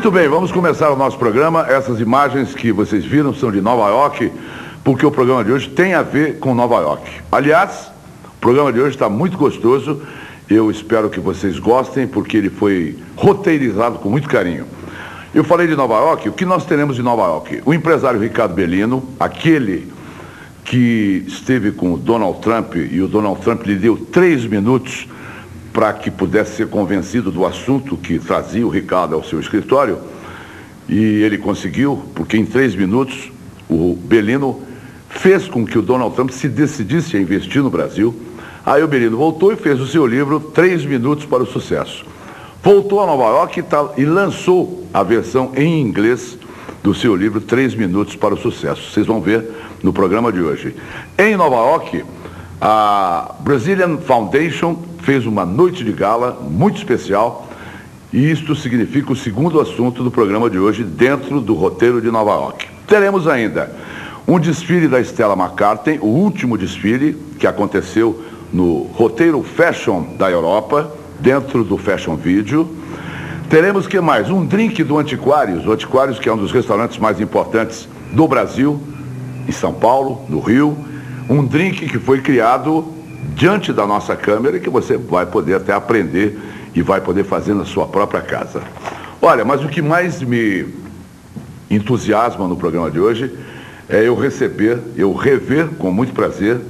Muito bem, vamos começar o nosso programa. Essas imagens que vocês viram são de Nova York, porque o programa de hoje tem a ver com Nova York. Aliás, o programa de hoje está muito gostoso. Eu espero que vocês gostem, porque ele foi roteirizado com muito carinho. Eu falei de Nova York, o que nós teremos de Nova York? O empresário Ricardo Bellino, aquele que esteve com o Donald Trump e o Donald Trump lhe deu três minutos para que pudesse ser convencido do assunto que trazia o Ricardo ao seu escritório. E ele conseguiu, porque em três minutos o Belino fez com que o Donald Trump se decidisse a investir no Brasil. Aí o Belino voltou e fez o seu livro Três Minutos para o Sucesso. Voltou a Nova York e, lançou a versão em inglês do seu livro Três Minutos para o Sucesso. Vocês vão ver no programa de hoje. Em Nova York, a Brazilian Foundation fez uma noite de gala muito especial e isto significa o segundo assunto do programa de hoje dentro do roteiro de Nova York. Teremos ainda um desfile da Stella McCartney, o último desfile que aconteceu no roteiro Fashion da Europa, dentro do Fashion Video. Teremos que mais? Um drink do Antiquários, o Antiquários que é um dos restaurantes mais importantes do Brasil, em São Paulo, no Rio. Um drink que foi criado diante da nossa câmera que você vai poder até aprender e vai poder fazer na sua própria casa. Olha, mas o que mais me entusiasma no programa de hoje é eu receber, eu rever com muito prazer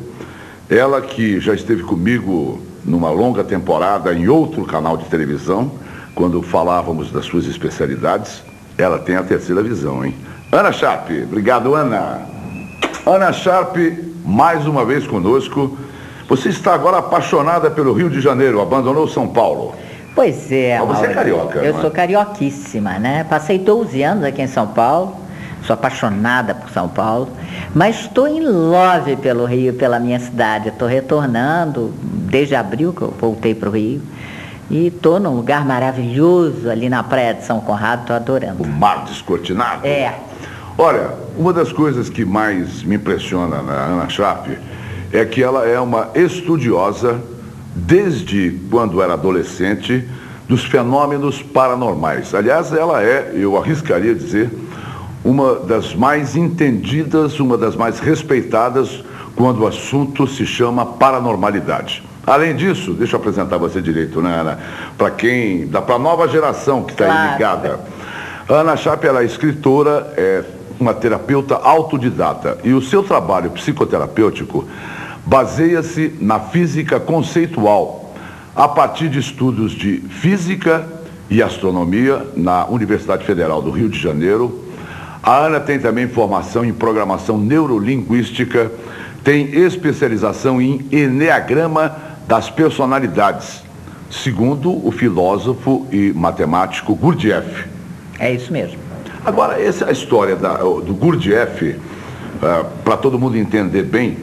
ela que já esteve comigo numa longa temporada em outro canal de televisão, quando falávamos das suas especialidades, ela tem a terceira visão, hein? Ana Sharp, obrigado Ana. Ana Sharp, mais uma vez conosco. Você está agora apaixonada pelo Rio de Janeiro, abandonou São Paulo. Pois é. Mas você é carioca. Eu é? sou carioquíssima, né? Passei 12 anos aqui em São Paulo, sou apaixonada por São Paulo, mas estou em love pelo Rio, pela minha cidade. Estou retornando desde abril que eu voltei para o Rio. E estou num lugar maravilhoso ali na praia de São Conrado, estou adorando. O mar descortinado. É. Olha, uma das coisas que mais me impressiona na Ana Sharp é que ela é uma estudiosa, desde quando era adolescente, dos fenômenos paranormais. Aliás, ela é, eu arriscaria dizer, uma das mais entendidas, uma das mais respeitadas quando o assunto se chama paranormalidade. Além disso, deixa eu apresentar você direito, né, Ana? Para quem, para a nova geração que está Claro. aí ligada. Ana Chape, ela é escritora, é uma terapeuta autodidata. E o seu trabalho psicoterapêutico baseia-se na física conceitual, a partir de estudos de física e astronomia na Universidade Federal do Rio de Janeiro. A Ana tem também formação em programação neurolinguística, tem especialização em Enneagrama das personalidades, segundo o filósofo e matemático Gurdjieff. É isso mesmo. Agora, essa é a história da- do Gurdjieff, para todo mundo entender bem,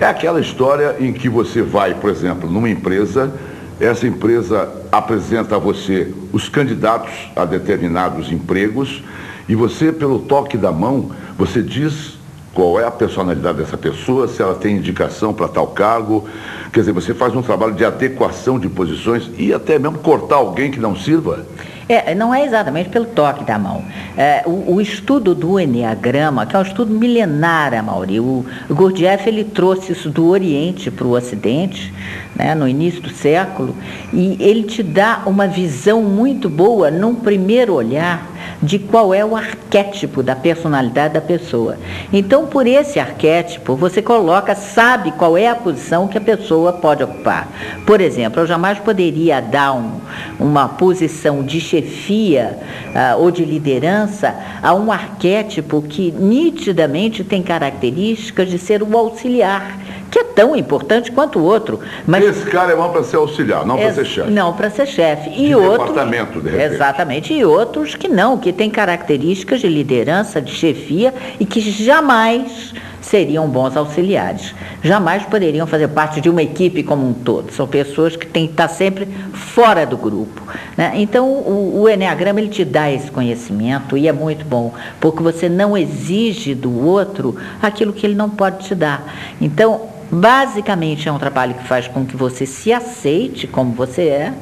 é aquela história em que você vai, por exemplo, numa empresa, essa empresa apresenta a você os candidatos a determinados empregos e você, pelo toque da mão, você diz qual é a personalidade dessa pessoa, se ela tem indicação para tal cargo. Quer dizer, você faz um trabalho de adequação de posições e até mesmo cortar alguém que não sirva. É, não é exatamente pelo toque da mão. É, o, o estudo do Enneagrama, que é um estudo milenar, Mauri, o, Gurdjieff ele trouxe isso do Oriente para o Ocidente, né, no início do século, e ele te dá uma visão muito boa, num primeiro olhar, de qual é o arquétipo da personalidade da pessoa. Então, por esse arquétipo, você coloca, sabe qual é a posição que a pessoa pode ocupar. Por exemplo, eu jamais poderia dar um, uma posição de chefia ah, ou de liderança a um arquétipo que nitidamente tem características de ser o auxiliar, que é tão importante quanto o outro. Mas Esse cara é bom para ser auxiliar, não para ser chefe. Não, para ser chefe. E De outros. departamento, de repente. Exatamente. E outros que não, que têm características de liderança, de chefia e que jamais seriam bons auxiliares. Jamais poderiam fazer parte de uma equipe como um todo. São pessoas que têm que estar sempre fora do grupo. né? Então, o, o Enneagrama ele te dá esse conhecimento e é muito bom, porque você não exige do outro aquilo que ele não pode te dar. Então, basicamente é um trabalho que faz com que você se aceite como você é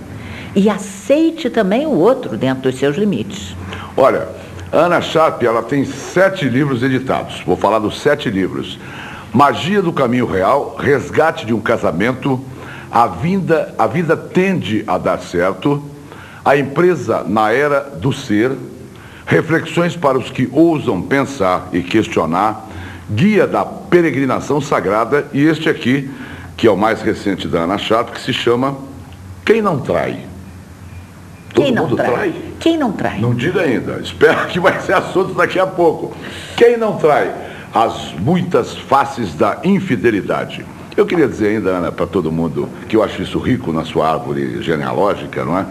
e aceite também o outro dentro dos seus limites. Olha, Ana Sharp, ela tem sete livros editados. Vou falar dos sete livros. Magia do Caminho Real, Resgate de um Casamento, A Vida, a vida Tende a Dar Certo, A Empresa na Era do Ser, Reflexões para os que ousam pensar e questionar, Guia da Peregrinação Sagrada e este aqui, que é o mais recente da Ana Sharp, que se chama Quem Não Trai. Todo Quem não trai? trai? Quem não trai? Não diga ainda. Espero que vai ser assunto daqui a pouco. Quem não trai? As muitas faces da infidelidade. Eu queria dizer ainda, Ana, para todo mundo, que eu acho isso rico na sua árvore genealógica, não é?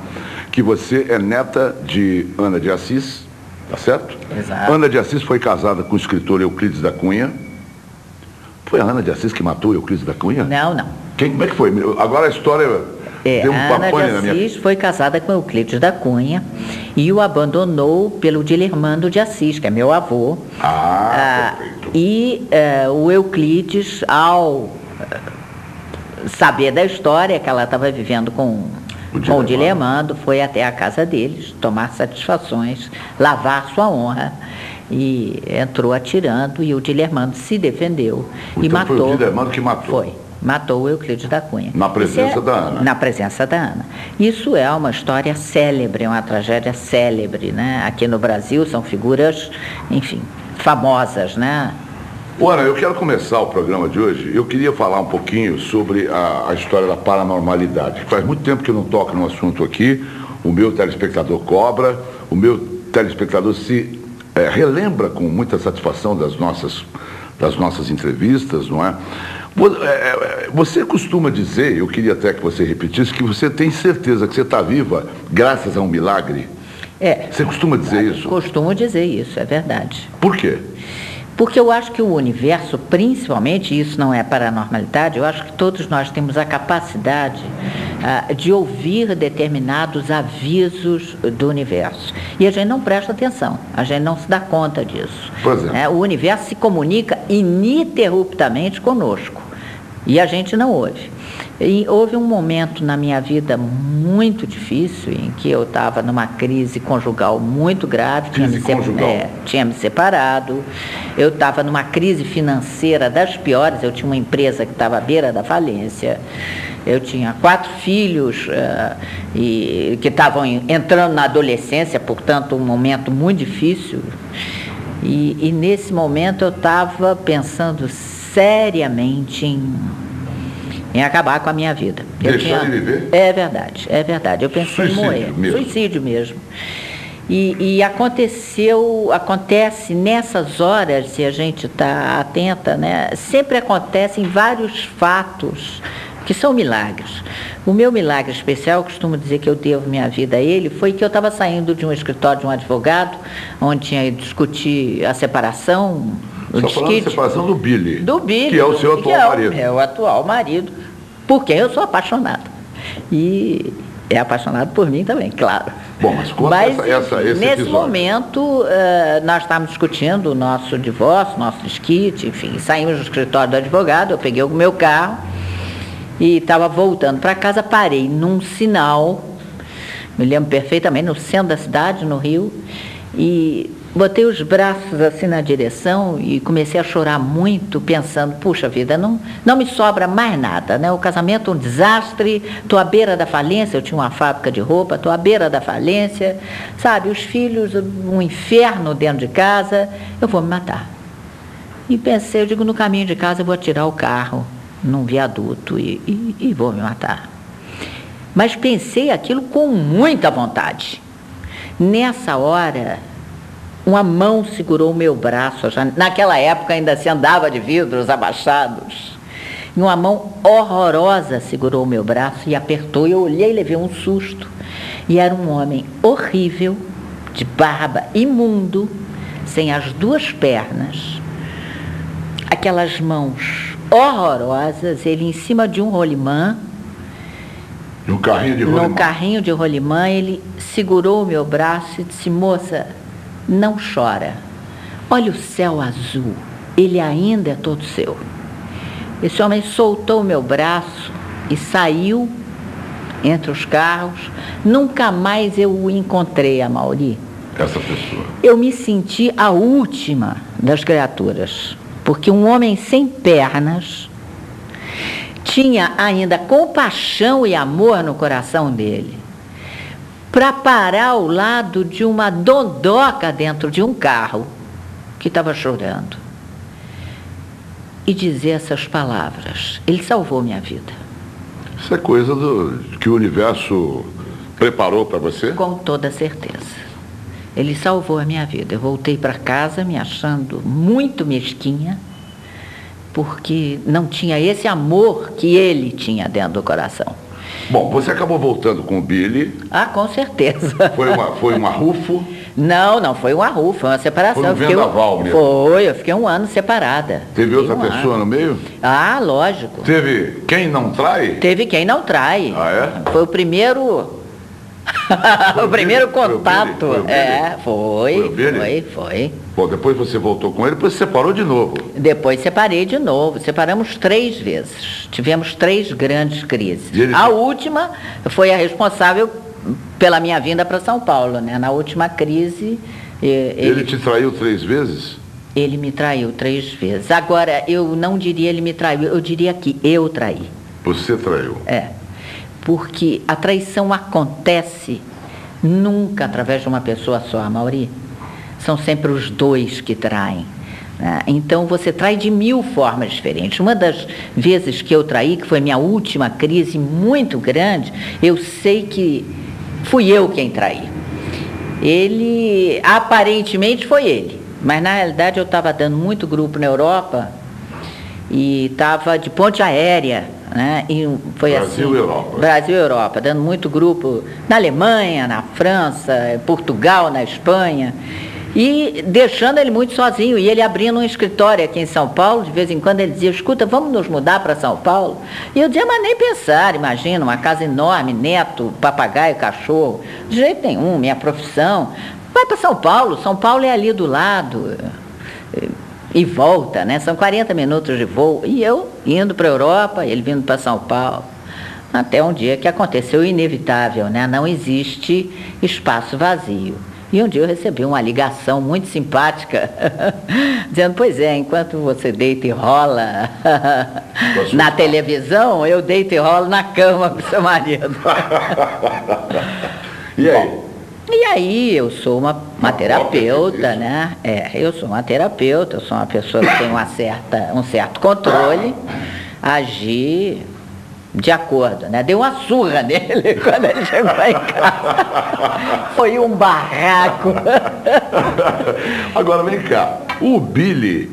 Que você é neta de Ana de Assis, Tá certo? Exato. Ana de Assis foi casada com o escritor Euclides da Cunha. Foi a Ana de Assis que matou Euclides da Cunha? Não, não. Quem, como é que foi? Agora a história é, deu um Ana de Assis minha... foi casada com Euclides da Cunha e o abandonou pelo Dilermando de Assis, que é meu avô. Ah, ah E uh, o Euclides, ao eh, saber da história que ela estava vivendo com o com o Dilemando, foi até a casa deles tomar satisfações, lavar sua honra. E entrou atirando e o Dilermando se defendeu então e matou. Foi o Dilermando que matou. Foi. Matou o Euclides da Cunha. Na presença é, da Ana. Na presença da Ana. Isso é uma história célebre, uma tragédia célebre, né? Aqui no Brasil são figuras, enfim, famosas, né? Ana, eu quero começar o programa de hoje. Eu queria falar um pouquinho sobre a, a, história da paranormalidade. Faz muito tempo que eu não toco no assunto aqui. O meu telespectador cobra, o meu telespectador se é, relembra com muita satisfação das nossas, das nossas entrevistas, não é? é, é? Você costuma dizer, eu queria até que você repetisse, que você tem certeza que você está viva graças a um milagre? É. Você costuma dizer isso? Costumo dizer isso, é verdade. Por quê? Porque eu acho que o universo, principalmente, isso não é paranormalidade, eu acho que todos nós temos a capacidade ah, de ouvir determinados avisos do universo. E a gente não presta atenção, a gente não se dá conta disso. É. o universo se comunica ininterruptamente conosco e a gente não ouve. E houve um momento na minha vida muito difícil em que eu estava numa crise conjugal muito grave, tinha me, é, tinha me, separado, eu estava numa crise financeira das piores, eu tinha uma empresa que estava à beira da falência, eu tinha quatro filhos uh, e, que estavam entrando na adolescência, portanto um momento muito difícil. E, e nesse momento eu estava pensando seriamente em em acabar com a minha vida. Eu Deixar tinha... de viver? É verdade, é verdade. Eu pensei Suicídio em morrer. Mesmo. Suicídio mesmo. E, e, aconteceu, acontece nessas horas, se a gente está atenta, né? Sempre acontecem vários fatos que são milagres. O meu milagre especial, eu costumo dizer que eu devo minha vida a ele, foi que eu estava saindo de um escritório de um advogado, onde tinha que discutir a separação, o Só falando da separação do Billy. Do Billy. Que é o seu atual é marido. É o atual marido, por quem eu sou apaixonada. E é apaixonado por mim também, claro. Bom, mas conta mas, essa, essa, esse Nesse episódio. momento, uh, nós estávamos discutindo o nosso divórcio, nosso desquite, enfim, saímos do escritório do advogado, eu peguei o meu carro e estava voltando para casa, parei num sinal, me lembro perfeitamente, no centro da cidade, no Rio, e Botei os braços assim na direção e comecei a chorar muito, pensando, puxa vida, não, não me sobra mais nada, né? O casamento é um desastre, estou à beira da falência, eu tinha uma fábrica de roupa, estou à beira da falência, sabe, os filhos, um inferno dentro de casa, eu vou me matar. E pensei, eu digo, no caminho de casa eu vou atirar o carro num viaduto e, e, e vou me matar. Mas pensei aquilo com muita vontade. Nessa hora, uma mão segurou o meu braço, já, naquela época ainda se andava de vidros abaixados. E uma mão horrorosa segurou o meu braço e apertou. Eu olhei e levei um susto. E era um homem horrível, de barba, imundo, sem as duas pernas. Aquelas mãos horrorosas, ele em cima de um rolimã. No carrinho de rolimã. No carrinho de rolimã, ele segurou o meu braço e disse, moça, não chora. Olha o céu azul, ele ainda é todo seu. Esse homem soltou o meu braço e saiu entre os carros. Nunca mais eu o encontrei, a Mauri. essa pessoa? Eu me senti a última das criaturas, porque um homem sem pernas tinha ainda compaixão e amor no coração dele para parar ao lado de uma dondoca dentro de um carro que estava chorando e dizer essas palavras. Ele salvou minha vida. Isso é coisa do, que o universo preparou para você? Com toda certeza. Ele salvou a minha vida. Eu voltei para casa me achando muito mesquinha, porque não tinha esse amor que ele tinha dentro do coração. Bom, você acabou voltando com o Billy. Ah, com certeza. Foi uma, foi uma rufo? Não, não foi um arrufo, foi uma separação. Foi um vendaval mesmo. Foi, eu fiquei um ano separada. Teve fiquei outra um pessoa ano. no meio? Ah, lógico. Teve quem não trai? Teve quem não trai. Ah, é? Foi o primeiro. o primeiro contato. Foi o Billy? É, foi. Foi o Billy? Foi, foi. Bom, depois você voltou com ele, depois você separou de novo. Depois separei de novo. Separamos três vezes. Tivemos três grandes crises. Ele- A última foi a responsável pela minha vinda para São Paulo, né? Na última crise, eh, Ele, te traiu três vezes? Ele me traiu três vezes. Agora, eu não diria ele me traiu, eu diria que eu traí. Você traiu. É. Porque a traição acontece nunca através de uma pessoa só, Mauri. São sempre os dois que traem. né? Então você trai de mil formas diferentes. Uma das vezes que eu traí, que foi minha última crise muito grande, eu sei que fui eu quem traí. Ele, aparentemente foi ele, mas na realidade eu estava dando muito grupo na Europa e estava de ponte aérea, né? E foi Brasil assim, e Europa. Brasil e Europa, dando muito grupo na Alemanha, na França, Portugal, na Espanha. E deixando ele muito sozinho, e ele abrindo um escritório aqui em São Paulo, de vez em quando ele dizia, escuta, vamos nos mudar para São Paulo? E eu dizia, mas nem pensar, imagina, uma casa enorme, neto, papagaio, cachorro. De jeito nenhum, minha profissão. Vai para São Paulo, São Paulo é ali do lado e volta, né? São 40 minutos de voo. E eu indo para a Europa, ele vindo para São Paulo. Até um dia que aconteceu o inevitável, né? Não existe espaço vazio. E um dia eu recebi uma ligação muito simpática, dizendo, pois é, enquanto você deita e rola na televisão, eu deito e rolo na cama com seu marido. E aí? E aí eu sou uma, uma terapeuta, né? É, eu sou uma terapeuta, eu sou uma pessoa que tem uma certa, um certo controle, agir de acordo, né? Dei uma surra nele quando ele chegou em casa. Foi um barraco. Agora vem cá, o Billy,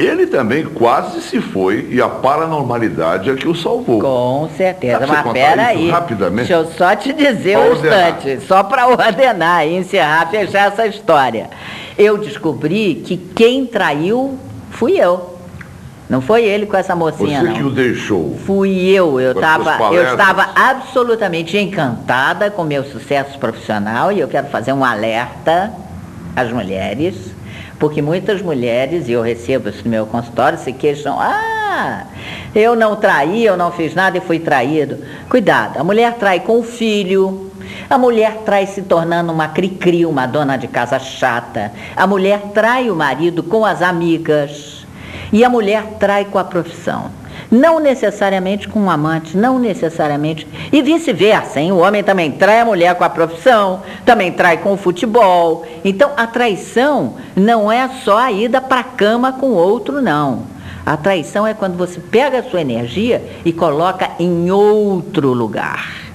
ele também quase se foi e a paranormalidade é que o salvou. Com certeza, mas contar pera isso aí. rapidamente? Deixa eu só te dizer Pra um ordenar. instante, só para ordenar e encerrar, fechar essa história. Eu descobri que quem traiu fui eu. Não foi ele com essa mocinha, Você não. que o deixou. Fui eu, eu estava eu estava absolutamente encantada com meu sucesso profissional e eu quero fazer um alerta às mulheres, porque muitas mulheres, e eu recebo isso no meu consultório, se queixam, ah, eu não traí, eu não fiz nada e fui traído. Cuidado, a mulher trai com o filho, a mulher trai se tornando uma cri-cri, uma dona de casa chata, a mulher trai o marido com as amigas. E a mulher trai com a profissão. Não necessariamente com um amante, não necessariamente. E vice-versa, hein? O homem também trai a mulher com a profissão, também trai com o futebol. Então, a traição não é só a ida para a cama com o outro, não. A traição é quando você pega a sua energia e coloca em outro lugar.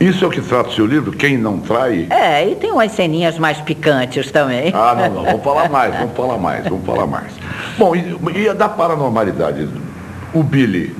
Isso é o que trata o seu livro, Quem Não Trai? É, e tem umas ceninhas mais picantes também. Ah, não, não, vamos falar mais, vamos falar mais, vamos falar mais. Bom, e, e a da paranormalidade? O Billy,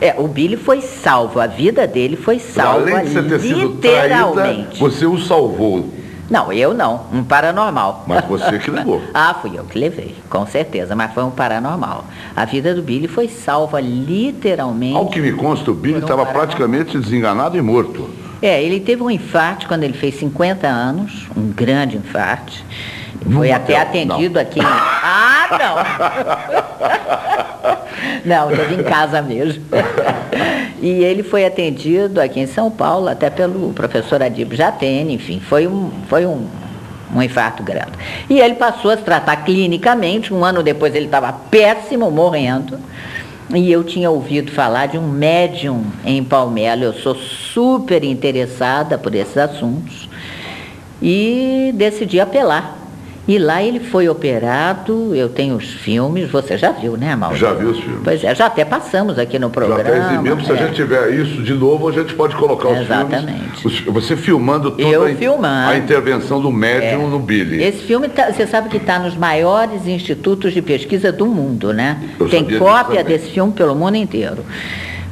É, o Billy foi salvo, a vida dele foi salva além de você ter sido traída, literalmente. você o salvou, Não, eu não, um paranormal. mas você que levou. ah, fui eu que levei, com certeza, mas foi um paranormal. A vida do Billy foi salva literalmente. Ao que me consta, o Billy um estava paranormal. praticamente desenganado e morto. É, ele teve um infarte quando ele fez 50 anos, um grande infarte. Num Foi até hotel, atendido aqui. em- Ah, não! não, teve em casa mesmo. E ele foi atendido aqui em São Paulo, até pelo professor Adib Jatene, enfim, foi um, foi um, um infarto grande. E ele passou a se tratar clinicamente, um ano depois ele estava péssimo, morrendo. E eu tinha ouvido falar de um médium em Palmelo, eu sou super interessada por esses assuntos. E decidi apelar e lá ele foi operado, eu tenho os filmes, você já viu, né, Mauro? Já vi os filmes. Pois é, já até passamos aqui no programa. Já até exibimos, se a gente tiver isso de novo, a gente pode colocar os Exatamente. filmes. Você filmando toda eu a, filmando. a intervenção do médium é. no Billy. Esse filme, tá, você sabe que está nos maiores institutos de pesquisa do mundo, né? Eu Tem cópia desse filme pelo mundo inteiro.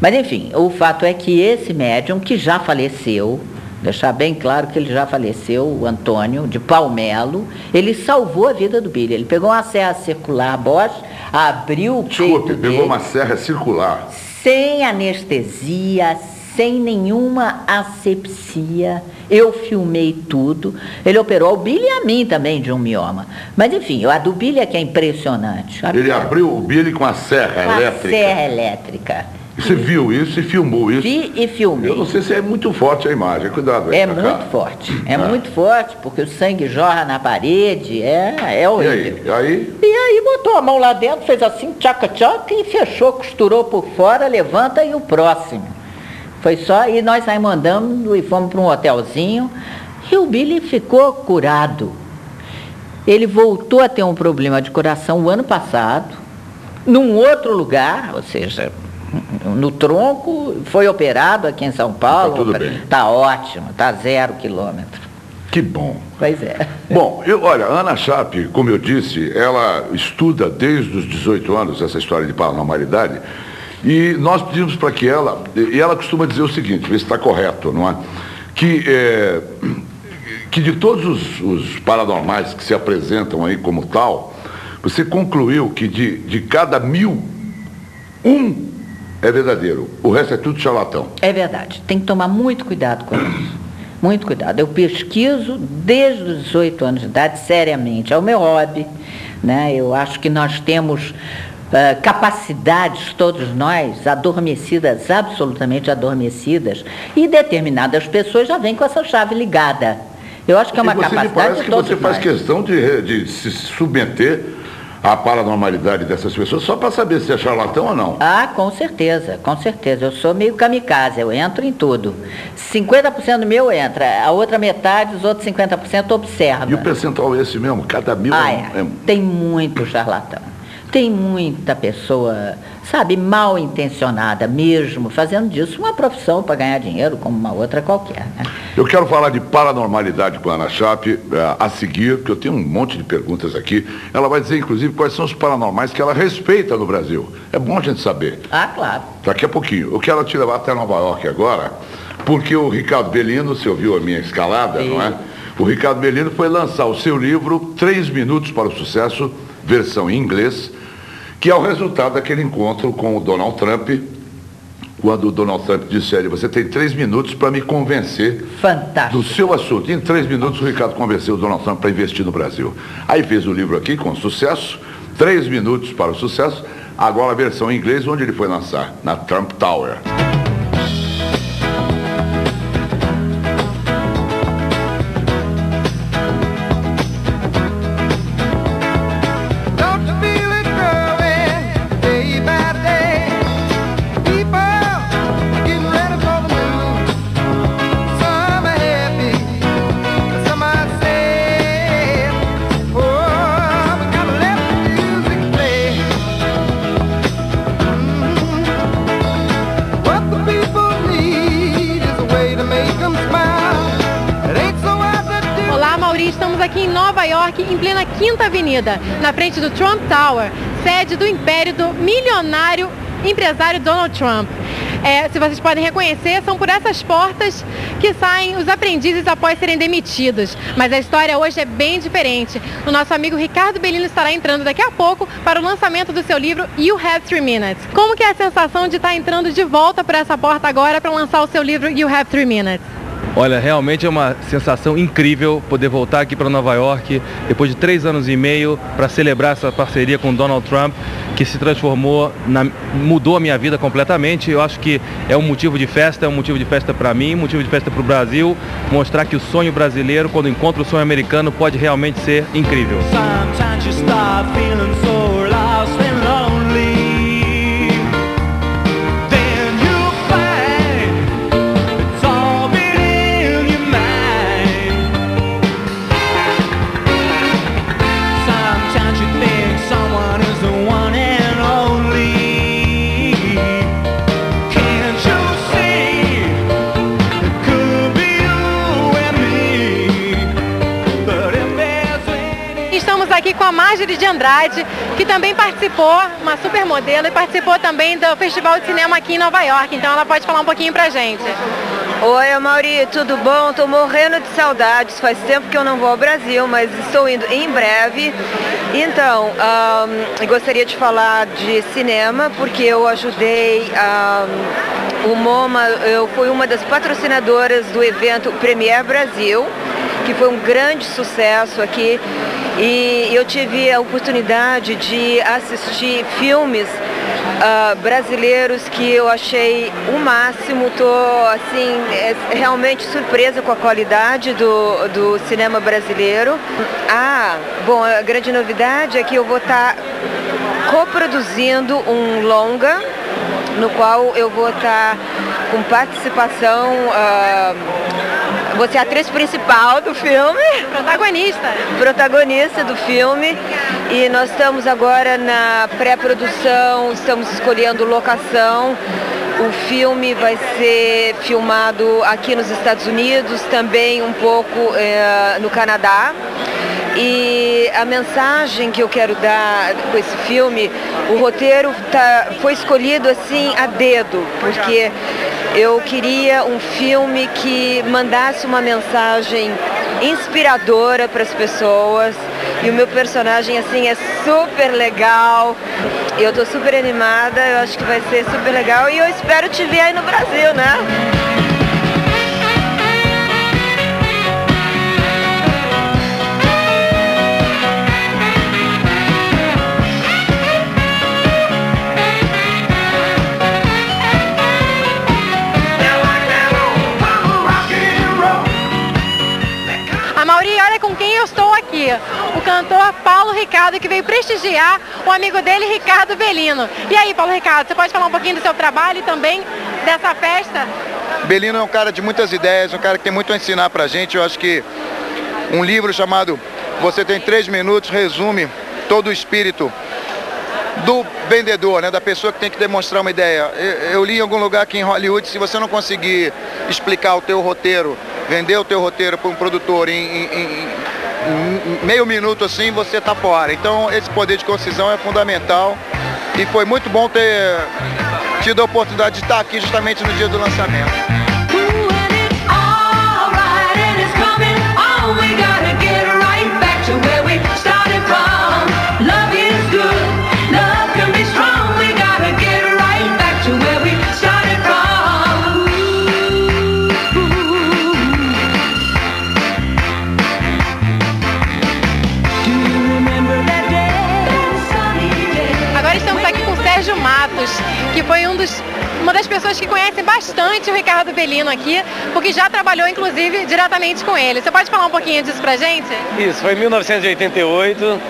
Mas enfim, o fato é que esse médium, que já faleceu, deixar bem claro que ele já faleceu, o Antônio, de Palmelo, ele salvou a vida do Billy. Ele pegou uma serra circular Bosch, abriu o Desculpe, peito pegou dele, uma serra circular. Sem anestesia, sem nenhuma asepsia. Eu filmei tudo. Ele operou o Billy e a mim também de um mioma. Mas enfim, a do Billy é que é impressionante. Ele abriu o Billy com a serra com elétrica. A serra elétrica. Você viu isso e filmou isso? Vi e filmei. Eu não sei se é muito forte a imagem, cuidado aí. É muito forte, é ah. muito forte, porque o sangue jorra na parede, é, é horrível. E aí? aí? E aí botou a mão lá dentro, fez assim, tchaca tchaca e fechou, costurou por fora, levanta e o próximo. Foi só, e nós saímos andando e fomos para um hotelzinho, e o Billy ficou curado. Ele voltou a ter um problema de coração o ano passado, num outro lugar, ou seja, no tronco, foi operado aqui em São Paulo. Tá bem. Está ótimo, está zero quilômetro. Que bom. Pois é. Bom, eu, olha, a Ana Chape, como eu disse, ela estuda desde os 18 anos essa história de paranormalidade. E nós pedimos para que ela, e ela costuma dizer o seguinte, ver se está correto, não é? Que, é, que de todos os, os, paranormais que se apresentam aí como tal, você concluiu que de, de cada mil, um é verdadeiro. O resto é tudo charlatão. É verdade. Tem que tomar muito cuidado com isso. Muito cuidado. Eu pesquiso desde os 18 anos de idade, seriamente. É o meu hobby. Né? Eu acho que nós temos uh, capacidades, todos nós, adormecidas, absolutamente adormecidas, e determinadas pessoas já vêm com essa chave ligada. Eu acho que é uma e você capacidade. Parece que você nós. faz questão de, de se submeter a paranormalidade dessas pessoas só para saber se é charlatão ou não. Ah, com certeza, com certeza. Eu sou meio kamikaze, eu entro em tudo. 50% do meu entra, a outra metade, os outros 50% observa. E o percentual é esse mesmo? Cada mil ah, é, é... Tem muito charlatão. Tem muita pessoa, sabe, mal intencionada mesmo, fazendo disso uma profissão para ganhar dinheiro como uma outra qualquer. Né? Eu quero falar de paranormalidade com a Ana Chape é, a seguir, porque eu tenho um monte de perguntas aqui. Ela vai dizer, inclusive, quais são os paranormais que ela respeita no Brasil. É bom a gente saber. Ah, claro. Daqui a pouquinho. Eu quero te levar até Nova York agora, porque o Ricardo Bellino, você ouviu a minha escalada, Sim. não é? O Ricardo Bellino foi lançar o seu livro, Três Minutos para o Sucesso, versão em inglês, que é o resultado daquele encontro com o Donald Trump, quando o Donald Trump disse a ele, você tem três minutos para me convencer Fantástico. do seu assunto. Em três minutos o Ricardo convenceu o Donald Trump para investir no Brasil. Aí fez o livro aqui com sucesso, três minutos para o sucesso, agora a versão em inglês, onde ele foi lançar? Na Trump Tower. Na frente do Trump Tower, sede do império do milionário empresário Donald Trump. É, se vocês podem reconhecer, são por essas portas que saem os aprendizes após serem demitidos. Mas a história hoje é bem diferente. O nosso amigo Ricardo Bellino estará entrando daqui a pouco para o lançamento do seu livro You Have Three Minutes. Como que é a sensação de estar entrando de volta por essa porta agora para lançar o seu livro You Have Three Minutes? Olha, realmente é uma sensação incrível poder voltar aqui para Nova York depois de três anos e meio para celebrar essa parceria com Donald Trump, que se transformou, na, mudou a minha vida completamente. Eu acho que é um motivo de festa, é um motivo de festa para mim, motivo de festa para o Brasil, mostrar que o sonho brasileiro, quando encontra o sonho americano, pode realmente ser incrível. aqui Andrade, que também participou, uma supermodelo, e participou também do Festival de Cinema aqui em Nova York. Então ela pode falar um pouquinho pra gente. Oi, Mauri, tudo bom? Estou morrendo de saudades. Faz tempo que eu não vou ao Brasil, mas estou indo em breve. Então, um, gostaria de falar de cinema, porque eu ajudei um, o MoMA, eu fui uma das patrocinadoras do evento Premier Brasil, que foi um grande sucesso aqui e eu tive a oportunidade de assistir filmes uh, brasileiros que eu achei o máximo. Estou assim, é, realmente surpresa com a qualidade do, do cinema brasileiro. Ah, bom, a grande novidade é que eu vou estar tá coproduzindo um longa no qual eu vou estar tá com participação. Uh, você é a atriz principal do filme. Protagonista. Protagonista do filme. E nós estamos agora na pré-produção, estamos escolhendo locação. O filme vai ser filmado aqui nos Estados Unidos, também um pouco é, no Canadá. E a mensagem que eu quero dar com esse filme, o roteiro tá, foi escolhido assim a dedo, porque eu queria um filme que mandasse uma mensagem inspiradora para as pessoas. E o meu personagem assim é super legal. Eu estou super animada, eu acho que vai ser super legal e eu espero te ver aí no Brasil, né? O cantor Paulo Ricardo, que veio prestigiar o amigo dele, Ricardo Belino. E aí, Paulo Ricardo, você pode falar um pouquinho do seu trabalho e também dessa festa? Belino é um cara de muitas ideias, um cara que tem muito a ensinar pra gente. Eu acho que um livro chamado Você Tem Três Minutos resume todo o espírito do vendedor, né, da pessoa que tem que demonstrar uma ideia. Eu, eu, li em algum lugar aqui em Hollywood, se você não conseguir explicar o teu roteiro, vender o teu roteiro para um produtor em, em, meio minuto assim você está fora. Então esse poder de concisão é fundamental e foi muito bom ter tido a oportunidade de estar aqui justamente no dia do lançamento. Foi um dos, uma das pessoas que conhecem bastante o Ricardo Bellino aqui, porque já trabalhou, inclusive, diretamente com ele. Você pode falar um pouquinho disso pra gente? Isso, foi em 1988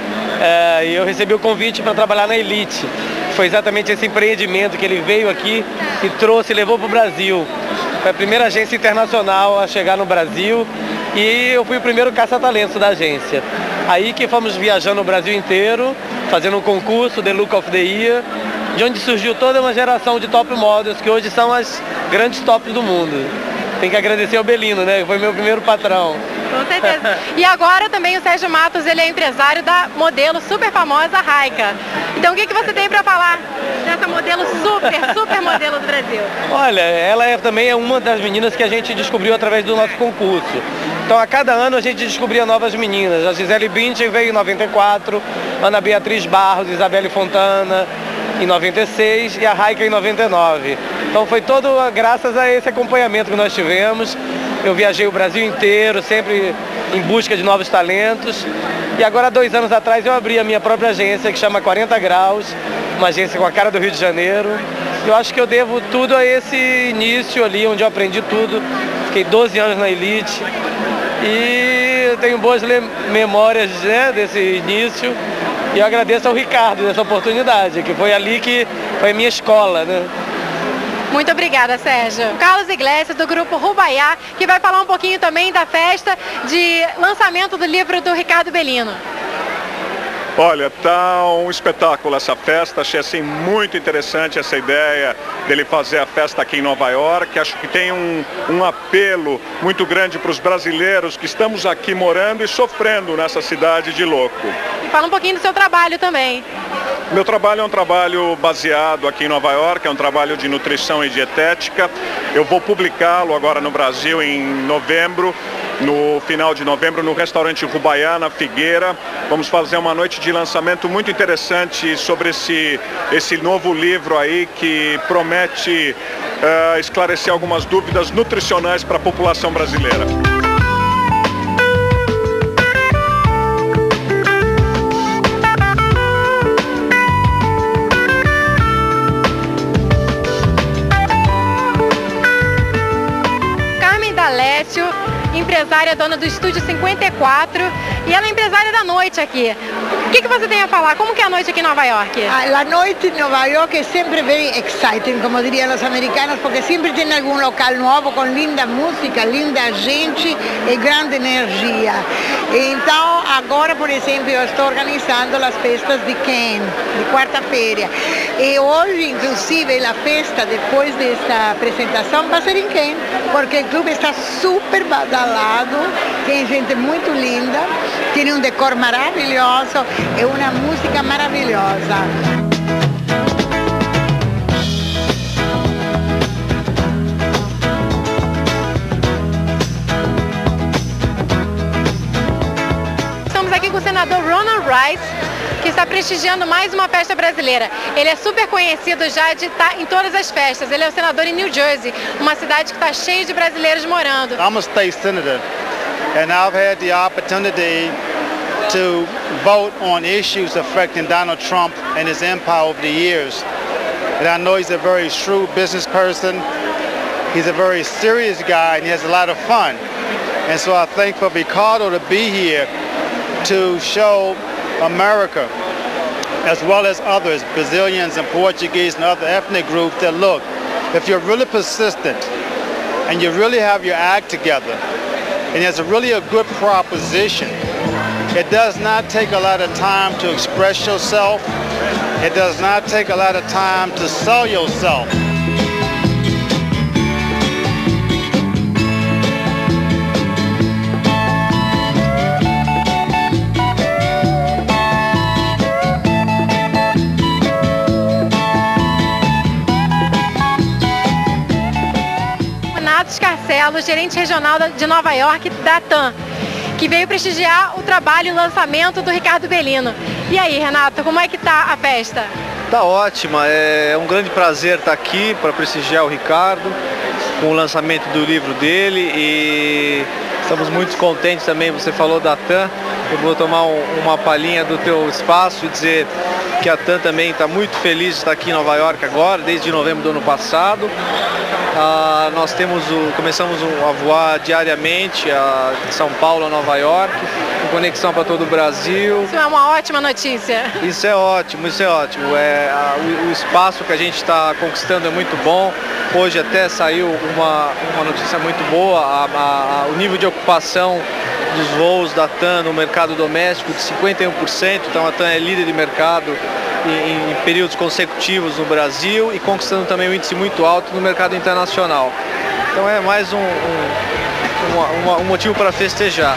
é, e eu recebi o convite para trabalhar na Elite. Foi exatamente esse empreendimento que ele veio aqui e trouxe levou para o Brasil. Foi a primeira agência internacional a chegar no Brasil e eu fui o primeiro caça-talentos da agência. Aí que fomos viajando o Brasil inteiro, fazendo um concurso, The Look of the Year, de onde surgiu toda uma geração de top models que hoje são as grandes tops do mundo. Tem que agradecer ao Belino, né? Que foi meu primeiro patrão. Com certeza. e agora também o Sérgio Matos, ele é empresário da modelo super famosa Raika. Então o que, que você tem para falar dessa modelo super, super modelo do Brasil? Olha, ela é, também é uma das meninas que a gente descobriu através do nosso concurso. Então a cada ano a gente descobria novas meninas. A Gisele Bündchen veio em 94, Ana Beatriz Barros, Isabelle Fontana, em 96 e a Raika em 99. Então foi todo graças a esse acompanhamento que nós tivemos Eu viajei o Brasil inteiro, sempre em busca de novos talentos. E agora, dois anos atrás, eu abri a minha própria agência, que chama 40 Graus, uma agência com a cara do Rio de Janeiro. Eu acho que eu devo tudo a esse início ali, onde eu aprendi tudo. Fiquei 12 anos na Elite. E eu tenho boas memórias né, desse início. E eu agradeço ao Ricardo dessa oportunidade, que foi ali que foi minha escola. Né? Muito obrigada, Sérgio. Carlos Iglesias, do grupo Rubaiá, que vai falar um pouquinho também da festa de lançamento do livro do Ricardo Belino. Olha, tá um espetáculo essa festa, achei assim muito interessante essa ideia dele fazer a festa aqui em Nova York, acho que tem um, um apelo muito grande para os brasileiros que estamos aqui morando e sofrendo nessa cidade de louco. E fala um pouquinho do seu trabalho também. Meu trabalho é um trabalho baseado aqui em Nova York, é um trabalho de nutrição e dietética. Eu vou publicá-lo agora no Brasil em novembro, no final de novembro, no restaurante Rubaiana Figueira. Vamos fazer uma noite de lançamento muito interessante sobre esse, esse novo livro aí que promete uh, esclarecer algumas dúvidas nutricionais para a população brasileira. Empresária, dona do Estúdio 54, e ela é empresária da noite aqui. O que, que você tem a falar? Como que é a noite aqui em Nova York? A noite em Nova York é sempre bem exciting, como diriam os americanos, porque sempre tem algum local novo com linda música, linda gente e grande energia. Então, agora, por exemplo, eu estou organizando as festas de Ken, de quarta-feira. E hoje, inclusive, a festa, depois desta apresentação, vai ser em Ken, porque o clube está super badalado, tem gente muito linda, tem um decor maravilhoso e uma música maravilhosa. senador Ronald Rice, que está prestigiando mais uma festa brasileira. Ele é super conhecido já de estar em todas as festas. Ele é o senador em New Jersey, uma cidade que está cheia de brasileiros morando. I'm a state senator and I've had the opportunity to vote on issues affecting Donald Trump and his empire over the years. And I know he's a very shrewd business person. He's a very serious guy and he has a lot of fun. And so I think for Ricardo to be here to show America, as well as others, Brazilians and Portuguese and other ethnic groups, that look, if you're really persistent and you really have your act together, and it's really a good proposition, it does not take a lot of time to express yourself. It does not take a lot of time to sell yourself. Marcelo, gerente regional de Nova York da TAM, que veio prestigiar o trabalho e o lançamento do Ricardo Belino. E aí, Renato, como é que tá a festa? Tá ótima, é um grande prazer estar aqui para prestigiar o Ricardo com o lançamento do livro dele e estamos muito contentes também, você falou da TAM, eu vou tomar um, uma palhinha do teu espaço e dizer que a TAM também está muito feliz de estar aqui em Nova York agora, desde novembro do ano passado. Ah, nós temos o, começamos a voar diariamente a, São Paulo a Nova York, conexão para todo o Brasil. Isso é uma ótima notícia. Isso é ótimo, isso é ótimo. É, a, o, o, espaço que a gente está conquistando é muito bom. Hoje até saiu uma, uma notícia muito boa, a, o nível de ocupação dos voos da TAM no mercado doméstico de 51%, então a TAM é líder de mercado em, em períodos consecutivos no Brasil e conquistando também um índice muito alto no mercado internacional. Então é mais um, um, um, um motivo para festejar.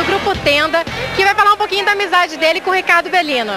Do Grupo Tenda, que vai falar um pouquinho da amizade dele com o Ricardo Belino.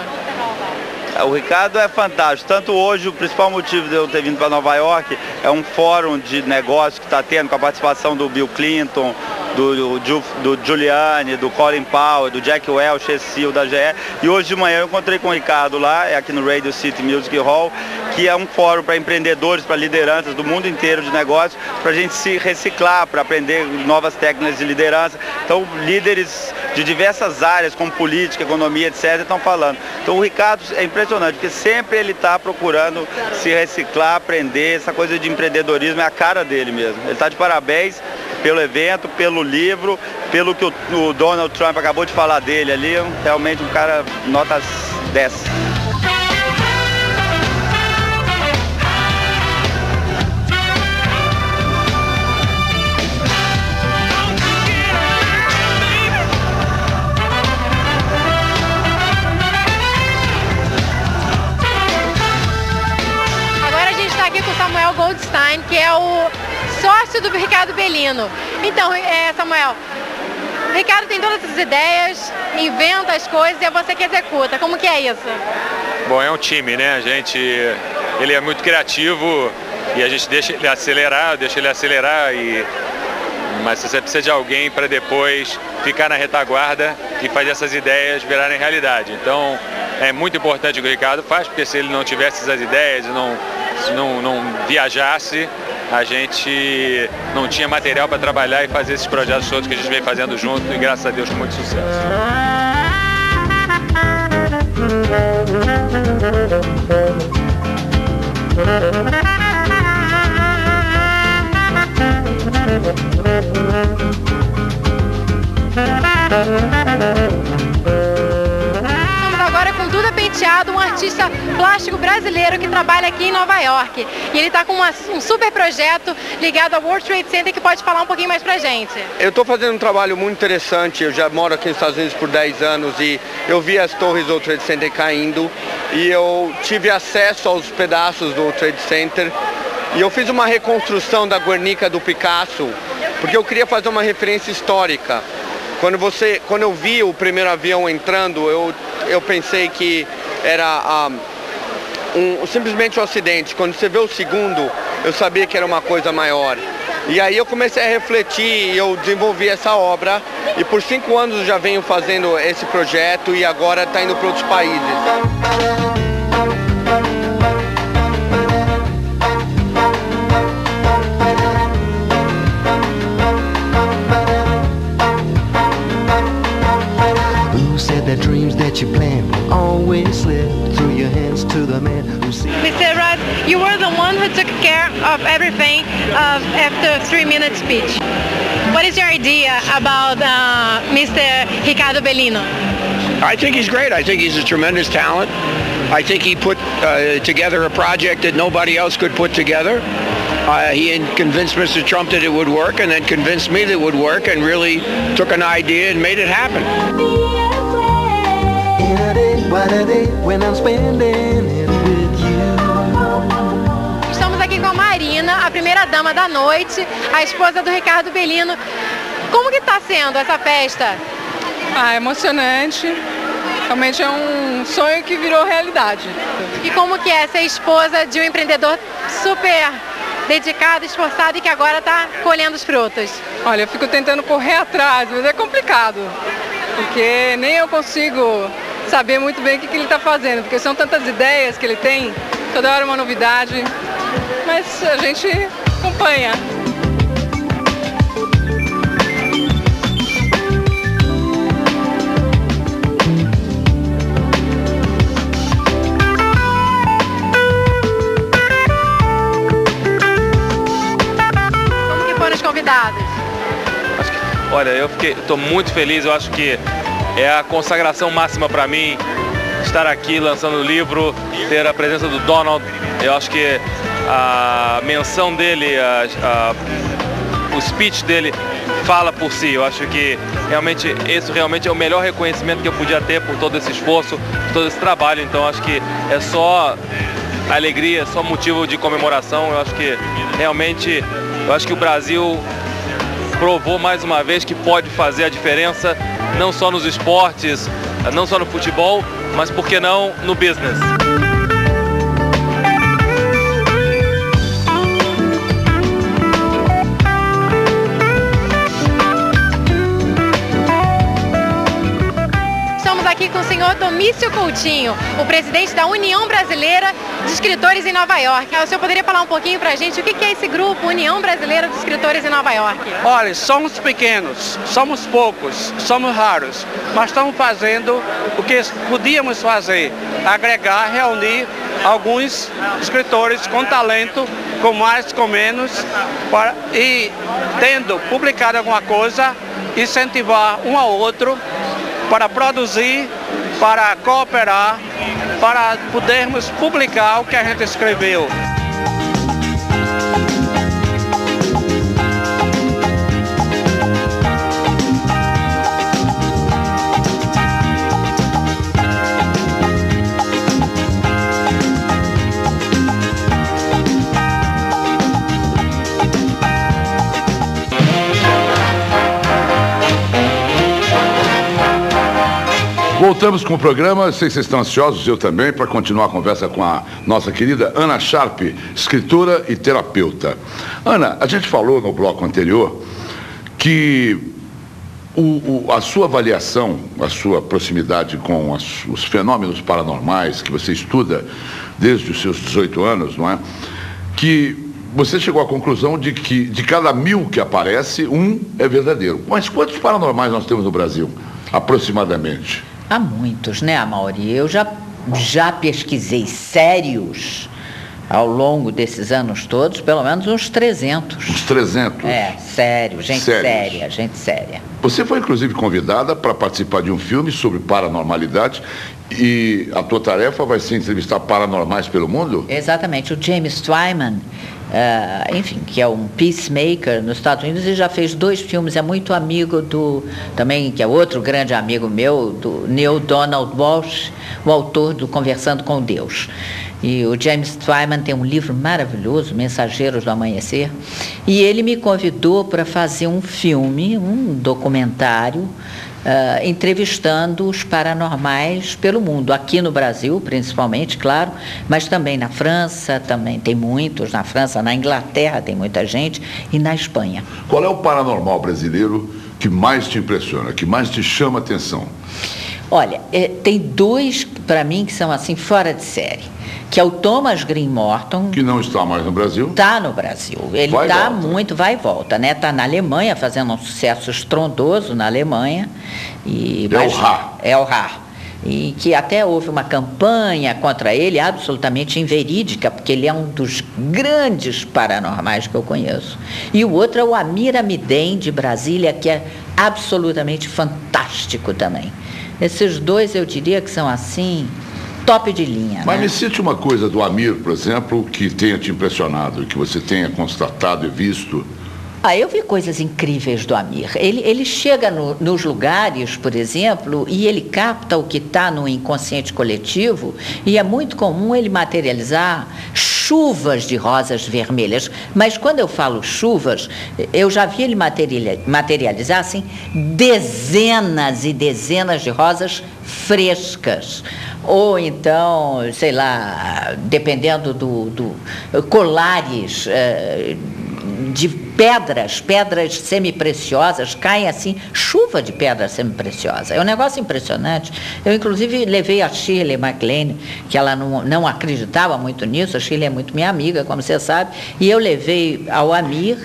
O Ricardo é fantástico. Tanto hoje, o principal motivo de eu ter vindo para Nova York é um fórum de negócio que está tendo com a participação do Bill Clinton, do, do, do Giuliani, do Colin Powell, do Jack Welch, esse da GE. E hoje de manhã eu encontrei com o Ricardo lá, é aqui no Radio City Music Hall, que é um fórum para empreendedores, para lideranças do mundo inteiro de negócios, para a gente se reciclar, para aprender novas técnicas de liderança. Então, líderes de diversas áreas, como política, economia, etc., estão falando. Então, o Ricardo é impressionante, porque sempre ele está procurando se reciclar, aprender, essa coisa de empreendedorismo é a cara dele mesmo. Ele está de parabéns pelo evento, pelo livro, pelo que o, Donald Trump acabou de falar dele ali, realmente um cara notas 10. Goldstein, que é o sócio do Ricardo Bellino. Então, é, Samuel, Ricardo tem todas essas ideias, inventa as coisas e é você que executa. Como que é isso? Bom, é um time, né? A gente, ele é muito criativo e a gente deixa ele acelerar, deixa ele acelerar e mas você precisa de alguém para depois ficar na retaguarda e fazer essas ideias virarem realidade. Então é muito importante o que o Ricardo faz, porque se ele não tivesse essas ideias e não, não, não viajasse, a gente não tinha material para trabalhar e fazer esses projetos todos que a gente vem fazendo junto e graças a Deus com muito sucesso. Estamos agora com Duda Penteado, artista plástico brasileiro que trabalha aqui em Nova York. E ele está com uma, um super projeto ligado ao World Trade Center que pode falar um pouquinho mais pra gente. Eu estou fazendo um trabalho muito interessante. Eu já moro aqui nos Estados Unidos por 10 anos e eu vi as torres do Trade Center caindo e eu tive acesso aos pedaços do Trade Center e eu fiz uma reconstrução da Guernica do Picasso porque eu queria fazer uma referência histórica. Quando, você, quando eu vi o primeiro avião entrando, eu, eu pensei que era um, um, simplesmente um acidente. Quando você vê o segundo, eu sabia que era uma coisa maior. E aí eu comecei a refletir e eu desenvolvi essa obra. E por cinco anos eu já venho fazendo esse projeto e agora está indo para outros países. The dreams that you plan always slip through your hands to the man who sees. Mr. Rudd, you were the one who took care of everything uh, after three minute speech. What is your idea about uh, Mr. Ricardo Bellino? I think he's great. I think he's a tremendous talent. I think he put uh, together a project that nobody else could put together. Uh, he convinced Mr. Trump that it would work and then convinced me that it would work and really took an idea and made it happen. Estamos aqui com a Marina, a primeira dama da noite, a esposa do Ricardo Bellino. Como que está sendo essa festa? Ah, emocionante. Realmente é um sonho que virou realidade. E como que é ser esposa de um empreendedor super dedicado, esforçado e que agora está colhendo os frutos? Olha, eu fico tentando correr atrás, mas é complicado. Porque nem eu consigo saber muito bem o que, que ele está fazendo, porque são tantas ideias que ele tem, toda hora uma novidade, mas a gente acompanha. Como que foram os convidados? Olha, eu estou muito feliz, eu acho que é a consagração máxima para mim estar aqui lançando o livro, ter a presença do Donald. Eu acho que a menção dele, a, a, o speech dele fala por si. Eu acho que realmente esse realmente é o melhor reconhecimento que eu podia ter por todo esse esforço, por todo esse trabalho. Então acho que é só alegria, só motivo de comemoração. Eu acho que realmente, eu acho que o Brasil provou mais uma vez que pode fazer a diferença não só nos esportes, não só no futebol, mas por que não no business. Com o senhor Domício Coutinho, o presidente da União Brasileira de Escritores em Nova York. O senhor poderia falar um pouquinho pra gente o que que é esse grupo União Brasileira de Escritores em Nova York? Olha, somos pequenos, somos poucos, somos raros, mas estamos fazendo o que podíamos fazer, agregar, reunir alguns escritores com talento, com mais, com menos, para, e tendo publicado alguma coisa, incentivar um ao outro para produzir, para cooperar, para podermos publicar o que a gente escreveu. Voltamos com o programa, sei que vocês estão ansiosos, eu também, para continuar a conversa com a nossa querida Ana Sharp, escritora e terapeuta. Ana, a gente falou no bloco anterior que o, o, a sua avaliação, a sua proximidade com as, os fenômenos paranormais que você estuda desde os seus 18 anos, não é? Que você chegou à conclusão de que de cada mil que aparece, um é verdadeiro. Mas quantos paranormais nós temos no Brasil, aproximadamente? Há muitos, né, Amaury? Eu já, já pesquisei sérios ao longo desses anos todos, pelo menos uns 300. Uns 300? É, sério, gente Sérios. séria, gente séria. Você foi inclusive convidada para participar de um filme sobre paranormalidade e a tua tarefa vai ser entrevistar paranormais pelo mundo? Exatamente. O James Twyman, eh, enfim, que é um peacemaker nos Estados Unidos e já fez dois filmes, é muito amigo do, também, que é outro grande amigo meu, do Neil Donald Walsh, o autor do Conversando com Deus. E o James Twyman tem um livro maravilhoso, Mensageiros do Amanhecer, e ele me convidou para fazer um filme, um documentário, ah, entrevistando os paranormais pelo mundo, aqui no Brasil, principalmente, claro, mas também na França, também tem muitos, na França, na Inglaterra tem muita gente, e na Espanha. Qual é o paranormal brasileiro que mais te impressiona, que mais te chama a atenção? Olha, eh, tem dois, para mim, que são assim, fora de série, que é o Thomas Green Morton, Que não está mais no Brasil? Está no Brasil. Ele está muito, vai e volta, né? Está na Alemanha, fazendo um sucesso estrondoso na Alemanha. E, É o Ra. É o Ra. E que até houve uma campanha contra ele absolutamente inverídica, porque ele é um dos grandes paranormais que eu conheço. E o outro é o Amir Amidem, de Brasília, que é absolutamente fantástico também. Esses dois eu diria que são assim, top de linha. Mas né? me cite uma coisa do Amir, por exemplo, que tenha te impressionado, que você tenha constatado e visto. Ah, eu vi coisas incríveis do Amir. Ele, ele chega no- nos lugares, por exemplo, e ele capta o que está no inconsciente coletivo, e é muito comum ele materializar chuvas de rosas vermelhas. Mas quando eu falo chuvas, eu já vi ele materiali- materializar assim, dezenas e dezenas de rosas frescas. Ou então, sei lá, dependendo do, do colares. eh, de pedras, pedras semipreciosas, caem assim, chuva de pedras semipreciosas. É um negócio impressionante. Eu, inclusive, levei a Shirley MacLaine, que ela não, não acreditava muito nisso, a Shirley é muito minha amiga, como você sabe, e eu levei ao Amir,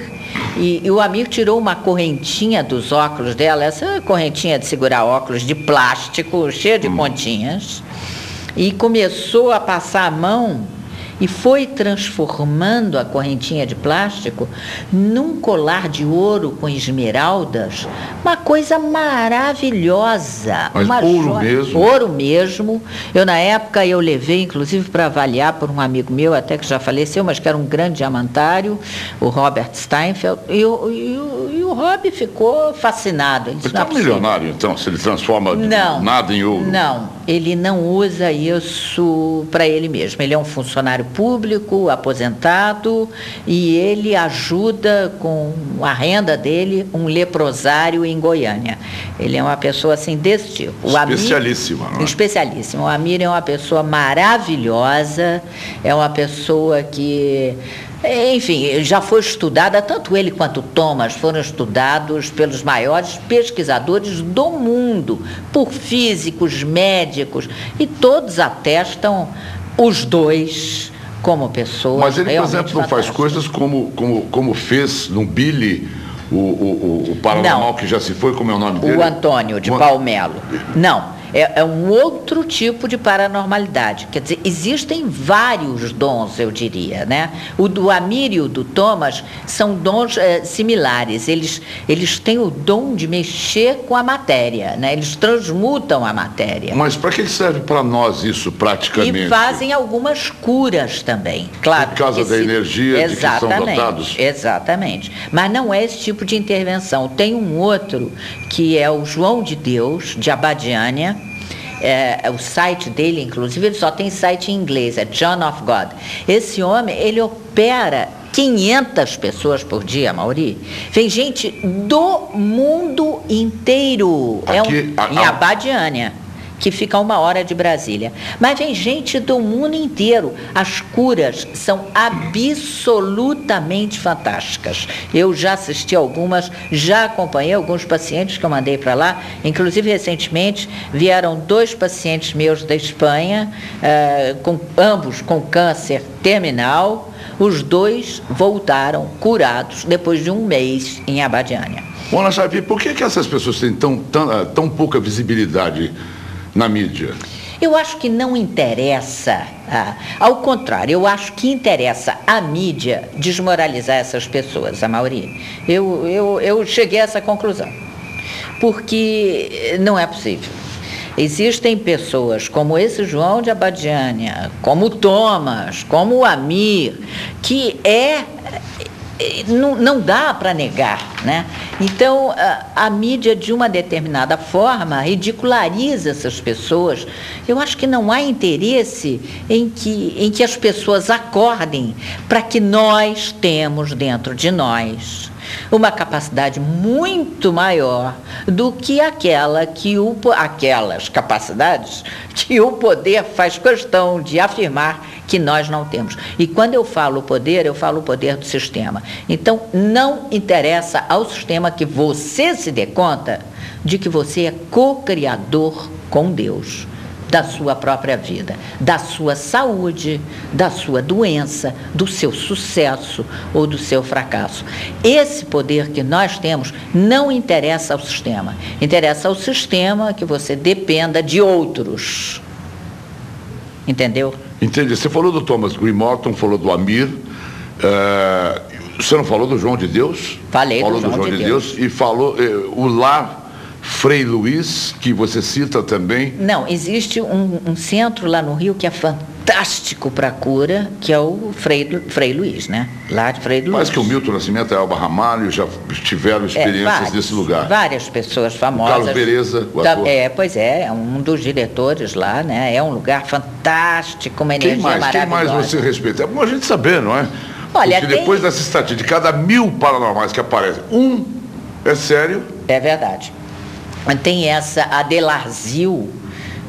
e, e o Amir tirou uma correntinha dos óculos dela, essa correntinha de segurar óculos de plástico, cheia de pontinhas, e começou a passar a mão e foi transformando a correntinha de plástico num colar de ouro com esmeraldas, uma coisa maravilhosa. Mas uma ouro joia- mesmo? Ouro mesmo. Eu na época eu levei inclusive para avaliar por um amigo meu até que já faleceu, mas que era um grande diamantário, o Robert Steinfeld, e o, e o, e o Rob ficou fascinado. Ele Ele disse, "Não está é possível." milionário, então, se ele transforma Não. nada em ouro. Não. Ele não usa isso para ele mesmo. Ele é um funcionário público, aposentado, e ele ajuda com a renda dele um leprosário em Goiânia. Ele é uma pessoa assim desse tipo. O Amir- Especialíssima, não é? Especialíssimo. O Amir é uma pessoa maravilhosa, é uma pessoa que, enfim, já foi estudada, tanto ele quanto Thomas foram estudados pelos maiores pesquisadores do mundo, por físicos, médicos, e todos atestam os dois como pessoas. Mas ele, por exemplo, não faz coisas como, como, como fez no Billy, o, o, o, o paranormal que já se foi, como é o nome dele? O Antônio de O Palmelo. Não. É, é um outro tipo de paranormalidade. Quer dizer, existem vários dons, eu diria, né? O do Amir e o do Thomas são dons eh, similares. Eles, eles têm o dom de mexer com a matéria, né? Eles transmutam a matéria. Mas para que serve para nós isso praticamente? E fazem algumas curas também, claro. Por causa da energia de que são Exatamente, dotados? Exatamente. Mas não é esse tipo de intervenção. Tem um outro que é o João de Deus, de Abadiânia. É, o site dele, inclusive, ele só tem site em inglês, é John of God. Esse homem, ele opera 500 pessoas por dia, Mauri. Vem gente do mundo inteiro. é um, Aqui, a- em a- Abadiânia que fica a uma hora de Brasília. Mas vem gente do mundo inteiro. As curas são absolutamente fantásticas. Eu já assisti algumas, já acompanhei alguns pacientes que eu mandei para lá. Inclusive, recentemente, vieram dois pacientes meus da Espanha, eh, com, ambos com câncer terminal. Os dois voltaram curados depois de um mês em Abadiânia. Mona Xavier, por que, que essas pessoas têm tão, tão, tão pouca visibilidade na mídia? Eu acho que não interessa, ah, ao contrário, eu acho que interessa à mídia desmoralizar essas pessoas, a maioria. Eu, eu, eu cheguei a essa conclusão. Porque não é possível. Existem pessoas como esse João de Abadiânia, como o Thomas, como o Amir, que é não, não dá para negar, né? Então a, a mídia de uma determinada forma ridiculariza essas pessoas. Eu acho que não há interesse em que, em que as pessoas acordem para que nós temos dentro de nós uma capacidade muito maior do que aquela que o, aquelas capacidades que o poder faz questão de afirmar que nós não temos. E quando eu falo poder, eu falo o poder do sistema. Então, não interessa ao sistema que você se dê conta de que você é co-criador com Deus da sua própria vida, da sua saúde, da sua doença, do seu sucesso ou do seu fracasso. Esse poder que nós temos não interessa ao sistema. Interessa ao sistema que você dependa de outros. Entendeu? Entendi. Você falou do Thomas Green Morton, falou do Amir. eh, você não falou do João de Deus? Falei do falou João de E falou eh, o Lar Frei Luiz, que você cita também. Não, existe um, um centro lá no Rio que é fantástico para cura, que é o Frei, Frei Luiz, né? Lá de Frei Luiz. Mais que o Milton Nascimento e a Alba Ramalho já tiveram experiências É, vários, nesse lugar. Várias pessoas famosas. Carlos Bereza, o ator. É, pois é, é um dos diretores lá, né? É um lugar fantástico, uma energia Quem mais? Quem maravilhosa. mais você respeita? É bom a gente saber, não é? Olha, Porque tem- depois dessa estatística, de cada mil paranormais que aparecem, um é sério. É verdade. Tem essa Adelarzil,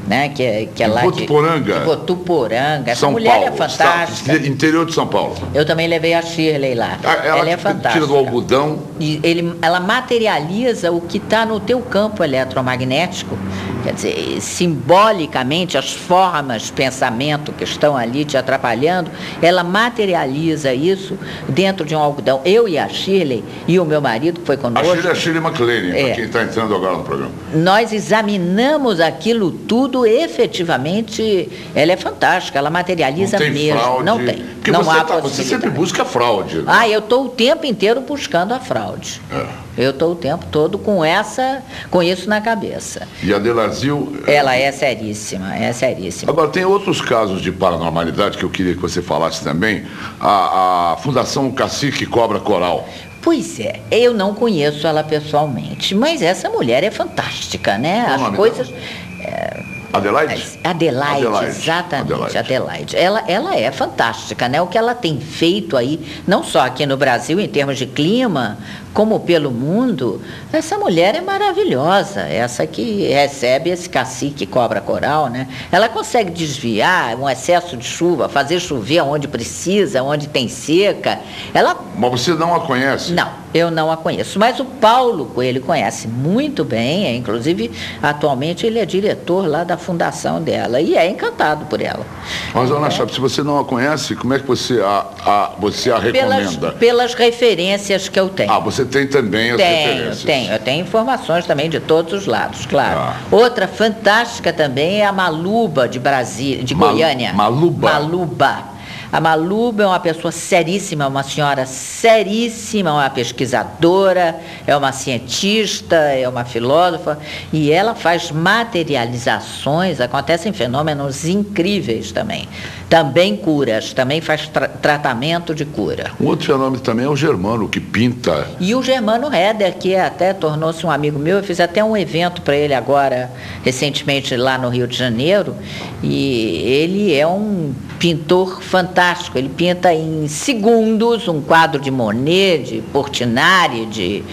né? Que é, que é lá Votuporanga. de, Votuporanga. Essa São mulher Paulo. é fantástica. estado- interior de São Paulo. Eu também levei a Shirley lá. Ah, Ela, Ela é fantástica. tira do algodão. E ele, ela materializa o que está no teu campo eletromagnético. Quer dizer, simbolicamente, as formas pensamento que estão ali te atrapalhando, ela materializa isso dentro de um algodão. Eu e a Shirley e o meu marido, que foi A conosco, Shirley é a Shirley MacLaine, É. para quem está entrando agora no programa. nós examinamos aquilo tudo efetivamente. Ela é fantástica, ela materializa Não tem mesmo. fraude. Não tem. Porque não você, há tá- você sempre busca fraude. né? Ah, eu estou o tempo inteiro buscando a fraude. É. Eu estou o tempo todo com essa, com isso na cabeça. E a Delarzil. Ela é seríssima, é seríssima. Agora, tem outros casos de paranormalidade que eu queria que você falasse também. A, a Fundação Cacique Cobra Coral. Pois é, eu não conheço ela pessoalmente, mas essa mulher é fantástica, né? Qual As coisas. é, Adelaide? Adelaide, Adelaide. exatamente, Adelaide. Adelaide. Ela, ela é fantástica, né? O que ela tem feito aí, não só aqui no Brasil, em termos de clima, como pelo mundo, essa mulher é maravilhosa. Essa que recebe esse cacique cobra coral, né? Ela consegue desviar um excesso de chuva, fazer chover onde precisa, onde tem seca. Ela Mas você não a conhece? não, eu não a conheço. Mas o Paulo Coelho conhece muito bem, é, inclusive atualmente ele é diretor lá da fundação dela e é encantado por ela. Mas, Dona Chaves, se você não a conhece, como é que você a, a- você a Pelas, recomenda? pelas referências que eu tenho. Ah, você tem também as Tenho, referências. tenho. Eu tenho informações também de todos os lados, claro. Ah. Outra fantástica também é a Maluba de Brasília, de Mal- Goiânia. Maluba. Maluba. A Maluba é uma pessoa seríssima, uma senhora seríssima, uma pesquisadora, é uma cientista, é uma filósofa, e ela faz materializações, acontecem fenômenos incríveis também. Também curas, também faz tra- tratamento de cura. Um outro fenômeno também é o germano, que pinta. E o Germano Heder, que até tornou-se um amigo meu, eu fiz até um evento para ele agora, recentemente lá no Rio de Janeiro, e ele é um pintor fantástico. Ele pinta em segundos um quadro de Monet, de Portinari, de,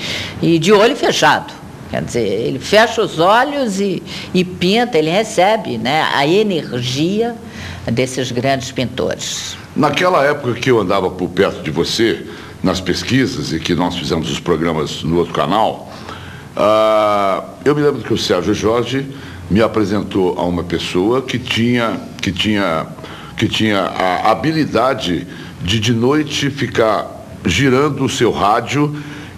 e de olho fechado. Quer dizer, ele fecha os olhos e, e pinta, ele recebe né, a energia desses grandes pintores. Naquela época que eu andava por perto de você, nas pesquisas, e que nós fizemos os programas no outro canal, ah, eu me lembro que o Sérgio Jorge me apresentou a uma pessoa que tinha, que tinha, que tinha a habilidade de de noite ficar girando o seu rádio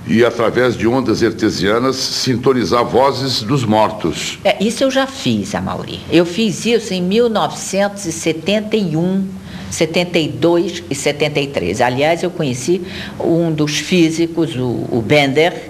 e através de ondas artesianas sintonizar vozes dos mortos. É, isso eu já fiz, Amauri. Eu fiz isso em 1971, 72 e 73. Aliás, eu conheci um dos físicos, o, o Bender,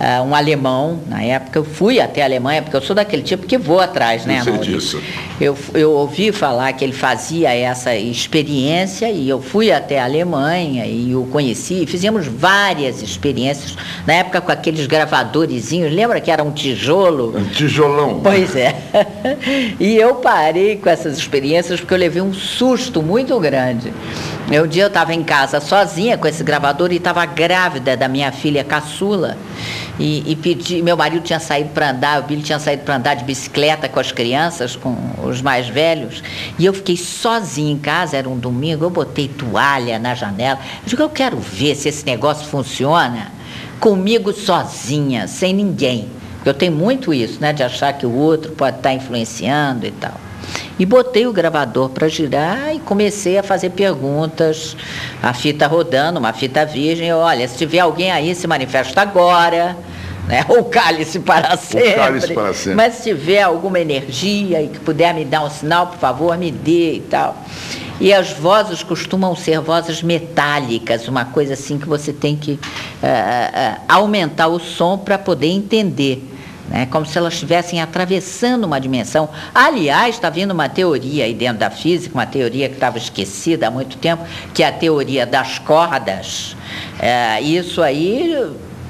ah, um alemão. Na época eu fui até a Alemanha, porque eu sou daquele tipo que vou atrás, né, Eu sei disso. Eu, eu ouvi falar que ele fazia essa experiência e eu fui até a Alemanha e o conheci. Fizemos várias experiências, na época com aqueles gravadorzinhos, lembra que era um tijolo? Um tijolão. Pois é. E eu parei com essas experiências porque eu levei um susto muito grande. Um dia eu estava em casa sozinha com esse gravador e estava grávida da minha filha caçula. E, e pedi, meu marido tinha saído para andar, o Billy tinha saído para andar de bicicleta com as crianças, com os mais velhos. E eu fiquei sozinha em casa, era um domingo, eu botei toalha na janela. Eu digo, eu quero ver se esse negócio funciona comigo sozinha, sem ninguém. Eu tenho muito isso, né? De achar que o outro pode estar influenciando e tal. E botei o gravador para girar e comecei a fazer perguntas, a fita rodando, uma fita virgem. Olha, se tiver alguém aí, se manifesta agora. Né? Ou cale-se para sempre. cale-se para sempre. Mas se tiver alguma energia e que puder me dar um sinal, por favor, me dê e tal. E as vozes costumam ser vozes metálicas, uma coisa assim que você tem que ah, ah, aumentar o som para poder entender. Né? Como se elas estivessem atravessando uma dimensão. Aliás, está vindo uma teoria aí dentro da física, uma teoria que estava esquecida há muito tempo, que é a teoria das cordas. É, isso aí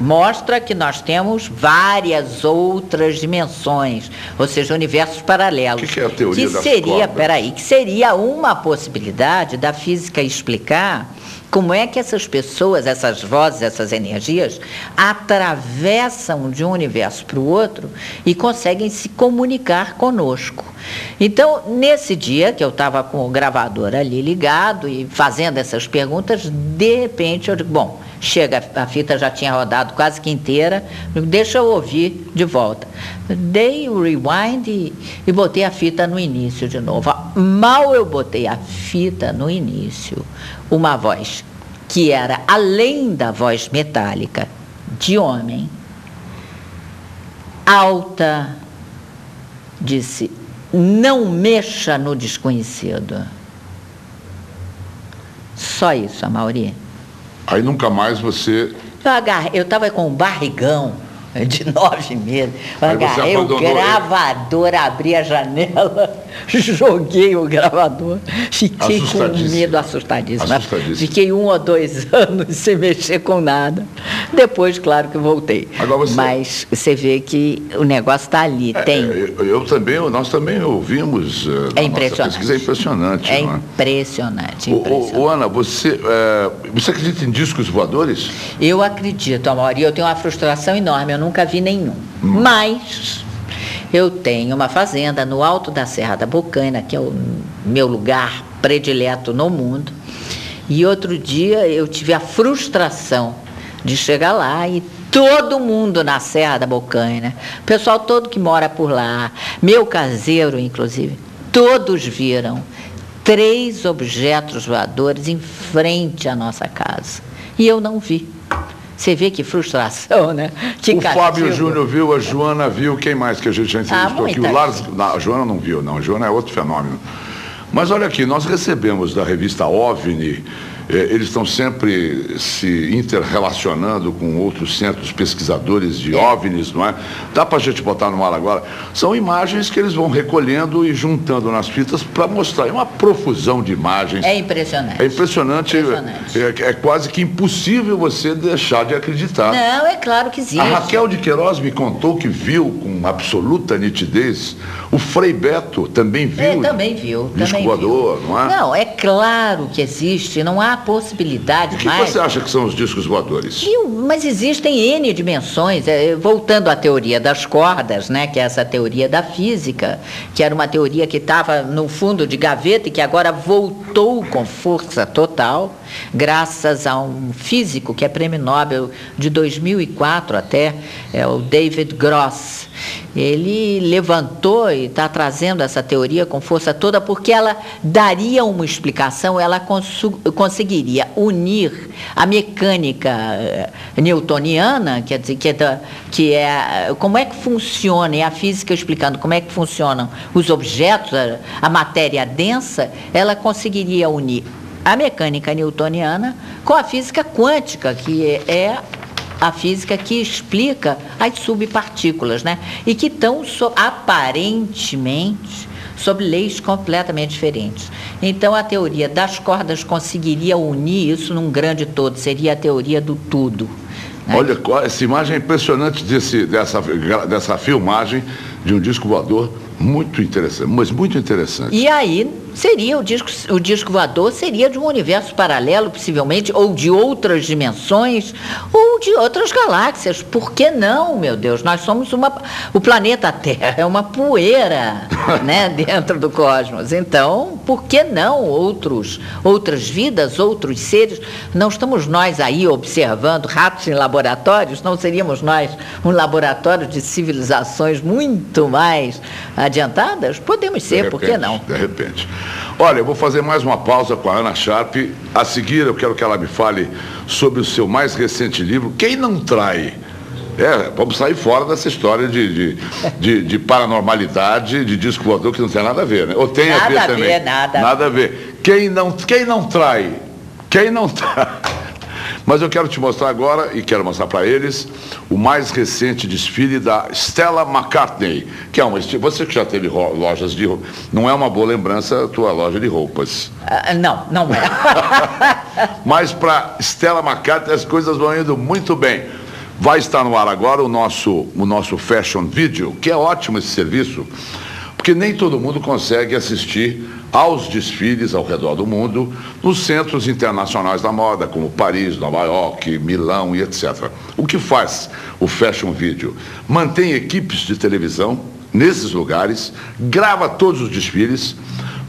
mostra que nós temos várias outras dimensões, ou seja, universos paralelos. O que que é a teoria que das seria, cordas? peraí, que seria uma possibilidade da física explicar como é que essas pessoas, essas vozes, essas energias atravessam de um universo para o outro e conseguem se comunicar conosco. Então, nesse dia que eu estava com o gravador ali ligado e fazendo essas perguntas, de repente eu digo, bom, chega, a fita já tinha rodado quase que inteira, deixa eu ouvir de volta. Dei o rewind e, e botei a fita no início de novo. Mal eu botei a fita no início, uma voz que era além da voz metálica de homem, alta, disse: não mexa no desconhecido. Só isso, Amauri. Aí nunca mais você. Eu estava com um barrigão, de nove meses. Eu Aí você agarrei o abandonou ele. gravador, abri a janela, joguei o gravador, fiquei com medo assustadíssimo. Assustadíssima. Fiquei um ou dois anos sem mexer com nada. Depois, claro que voltei. Mas você vê que o negócio está ali, tem. É, eu, eu também, nós também ouvimos. eh, nossa impressionante. pesquisa, é impressionante. É não é? impressionante, impressionante. ô, ô, Ana, você, eh, você acredita em discos voadores? Eu acredito, Amaury, eu tenho uma frustração enorme, eu nunca vi nenhum. Mas eu tenho uma fazenda no alto da Serra da Bocaina, que é o meu lugar predileto no mundo. E outro dia eu tive a frustração de chegar lá e todo mundo na Serra da Bocaina, o pessoal todo que mora por lá, meu caseiro inclusive, todos viram três objetos voadores em frente à nossa casa. E eu não vi. Você vê que frustração, né? Que o Fábio castigo. Júnior viu, a Joana viu, quem mais que a gente já entrevistou aqui? O Lars, não, a Joana não viu, não, a Joana é outro fenômeno. Mas olha aqui, nós recebemos da revista OVNI, eles estão sempre se interrelacionando com outros centros pesquisadores de OVNIs, não é? Dá para a gente botar no ar agora? São imagens que eles vão recolhendo e juntando nas fitas para mostrar. É uma profusão de imagens. É impressionante. É impressionante, É, é quase que impossível você deixar de acreditar. Não, é claro que existe. A Raquel de Queiroz me contou que viu com absoluta nitidez. O Frei Beto também viu. É, também viu. Também viu. não é? Não, é claro que existe, não há possibilidade O que mais. você acha que são os discos voadores? Viu? Mas existem N dimensões. É, voltando à teoria das cordas, né, que é essa teoria da física, que era uma teoria que estava no fundo de gaveta e que agora voltou com força total, graças a um físico que é prêmio Nobel de 2004 até, é o David Gross. Ele levantou e está trazendo essa teoria com força toda porque ela daria uma explicação, ela conseguiria unir a mecânica eh, newtoniana, quer dizer, que é, da- que é como é que funciona, e a física explicando como é que funcionam os objetos, a, a matéria densa, ela conseguiria unir a mecânica newtoniana com a física quântica, que é a física que explica as subpartículas, né? E que estão so- aparentemente sob leis completamente diferentes. Então a teoria das cordas conseguiria unir isso num grande todo, seria a teoria do tudo. Olha, qual- essa imagem é impressionante desse, dessa, dessa filmagem de um disco voador muito interessante, mas muito interessante. E aí seria o disco, o disco voador seria de um universo paralelo, possivelmente, ou de outras dimensões, ou de outras galáxias. Por que não, meu Deus? Nós somos uma. O planeta Terra é uma poeira né, dentro do cosmos. Então, por que não outros, outras vidas, outros seres? Não estamos nós aí observando ratos em laboratórios? Não seríamos nós um laboratório de civilizações muito mais adiantadas? Podemos ser, De por que repente, não? De repente. Olha, eu vou fazer mais uma pausa com a Ana Sharp. A seguir, eu quero que ela me fale sobre o seu mais recente livro, Quem Não Trai. É, vamos sair fora dessa história de, de, de- de paranormalidade, de disco voador, que não tem nada a ver, né? Ou tem a Nada ver a também. ver, nada a Nada a ver. Quem não, quem não trai? Quem não trai? Mas eu quero te mostrar agora, e quero mostrar para eles, o mais recente desfile da Stella McCartney, que é uma. Você que já teve lojas de roupas, não é uma boa lembrança a tua loja de roupas. Ah, não, não é. Mas para Stella McCartney as coisas vão indo muito bem. Vai estar no ar agora o nosso, o nosso Fashion Video, que é ótimo esse serviço, porque nem todo mundo consegue assistir aos desfiles ao redor do mundo nos centros internacionais da moda, como Paris, Nova York, Milão e etc. O que faz o Fashion Video? Mantém equipes de televisão nesses lugares, grava todos os desfiles,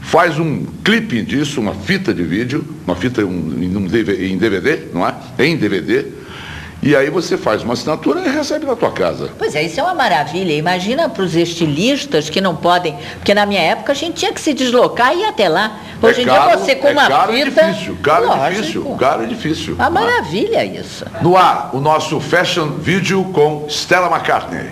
faz um clipe disso, uma fita de vídeo, uma fita em DVD, não é? Em DVD. E aí você faz uma assinatura e recebe na tua casa. Pois é, isso é uma maravilha. Imagina para os estilistas que não podem. Porque na minha época a gente tinha que se deslocar e ir até lá. Hoje é em caro, dia você com é uma caro fita. difícil, caro Lógico. difícil, caro e difícil. Uma é? maravilha isso. No ar, o nosso Fashion Video com Stella McCartney.